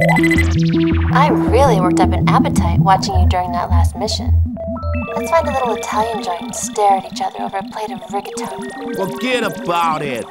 I really worked up an appetite watching you during that last mission. Let's find a little Italian joint and stare at each other over a plate of rigatoni. Forget about it.